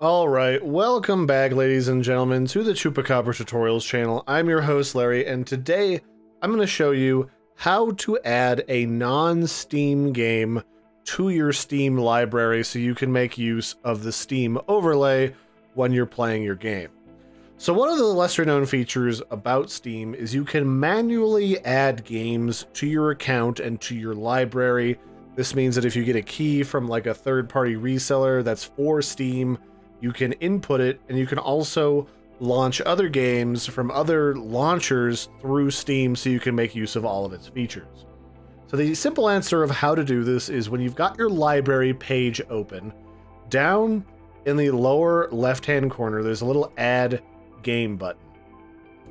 All right, welcome back, ladies and gentlemen, to the Chupacabra Tutorials channel. I'm your host, Larry, and today I'm going to show you how to add a non-Steam game to your Steam library so you can make use of the Steam overlay when you're playing your game. So one of the lesser known features about Steam is you can manually add games to your account and to your library. This means that if you get a key from like a third party reseller that's for Steam, you can input it and you can also launch other games from other launchers through Steam so you can make use of all of its features. So the simple answer of how to do this is when you've got your library page open, down in the lower left-hand corner, there's a little add game button.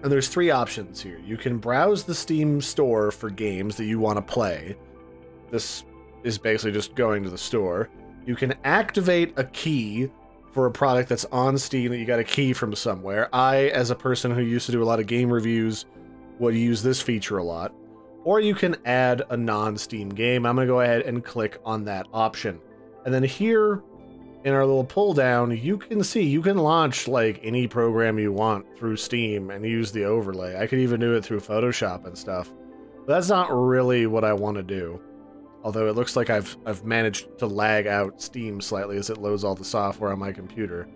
And there's three options here. You can browse the Steam store for games that you want to play. This is basically just going to the store. You can activate a key for a product that's on Steam that you got a key from somewhere. I, as a person who used to do a lot of game reviews, would use this feature a lot. Or you can add a non-Steam game. I'm going to go ahead and click on that option. And then here in our little pull down, you can see you can launch like any program you want through Steam and use the overlay. I could even do it through Photoshop and stuff. But that's not really what I want to do. Although it looks like I've I've managed to lag out Steam slightly as it loads all the software on my computer.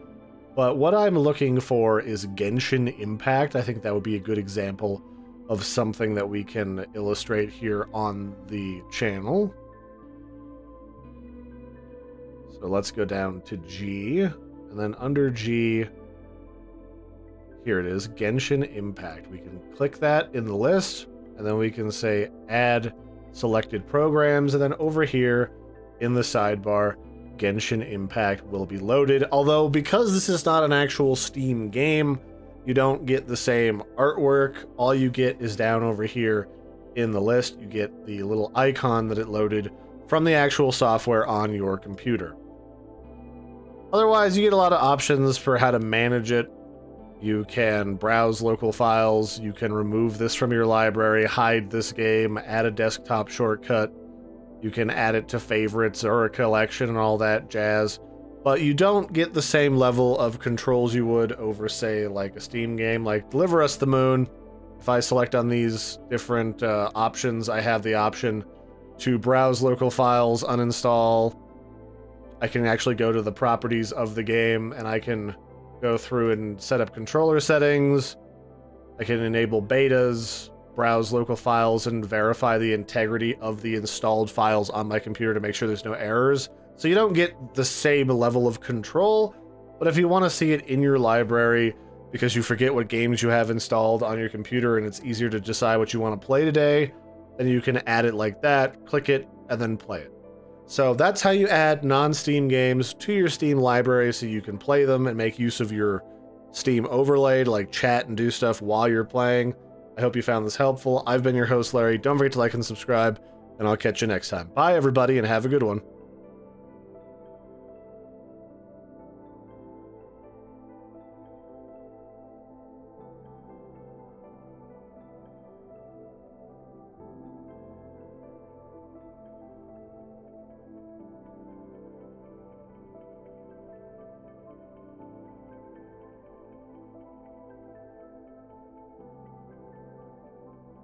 But what I'm looking for is Genshin Impact. I think that would be a good example of something that we can illustrate here on the channel. So let's go down to G, and then under G, here it is, Genshin Impact. We can click that in the list, and then we can say add selected programs, and then over here in the sidebar, Genshin Impact will be loaded. Although, because this is not an actual Steam game, you don't get the same artwork. All you get is down over here in the list. You get the little icon that it loaded from the actual software on your computer. Otherwise, you get a lot of options for how to manage it. You can browse local files, you can remove this from your library, hide this game, add a desktop shortcut, you can add it to favorites or a collection and all that jazz. But you don't get the same level of controls you would over, say, like a Steam game, like Deliver Us the Moon. If I select on these different uh, options, I have the option to browse local files, uninstall. I can actually go to the properties of the game and I can go through and set up controller settings. I can enable betas, browse local files, and verify the integrity of the installed files on my computer to make sure there's no errors. So you don't get the same level of control, but if you want to see it in your library because you forget what games you have installed on your computer and it's easier to decide what you want to play today, then you can add it like that, click it, and then play it. So that's how you add non-Steam games to your Steam library so you can play them and make use of your Steam overlay to like chat and do stuff while you're playing. I hope you found this helpful. I've been your host, Larry. Don't forget to like and subscribe, and I'll catch you next time. Bye, everybody, and have a good one.